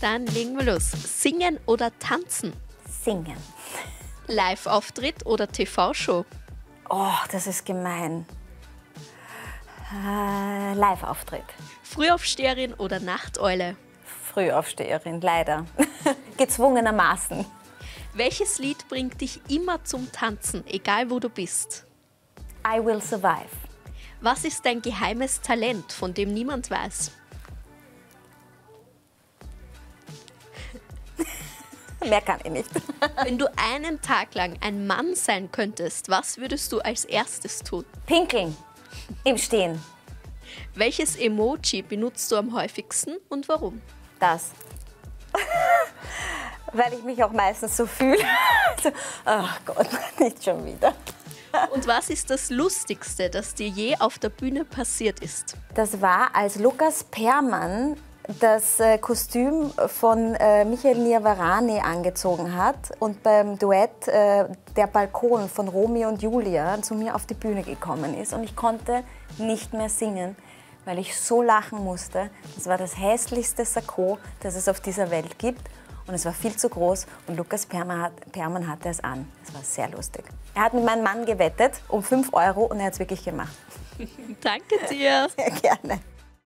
Dann legen wir los. Singen oder tanzen? Singen. Live-Auftritt oder TV-Show? Oh, das ist gemein. Äh, Live-Auftritt. Frühaufsteherin oder Nachteule? Frühaufsteherin, leider. Gezwungenermaßen. Welches Lied bringt dich immer zum Tanzen, egal wo du bist? I will survive. Was ist dein geheimes Talent, von dem niemand weiß? Mehr kann ich nicht. Wenn du einen Tag lang ein Mann sein könntest, was würdest du als erstes tun? Pinkeln. Im Stehen. Welches Emoji benutzt du am häufigsten und warum? Das. Weil ich mich auch meistens so fühle. Ach Gott, nicht schon wieder. Und was ist das Lustigste, das dir je auf der Bühne passiert ist? Das war, als Lukas Permann das äh, Kostüm von äh, Michael Niavarani angezogen hat und beim Duett äh, Der Balkon von Romeo und Julia zu mir auf die Bühne gekommen ist. Und ich konnte nicht mehr singen, weil ich so lachen musste. Das war das hässlichste Sakko, das es auf dieser Welt gibt. Und es war viel zu groß und Lukas Perman, hat, Perman hatte es an. Es war sehr lustig. Er hat mit meinem Mann gewettet um 5 Euro und er hat es wirklich gemacht. Danke dir. Sehr gerne.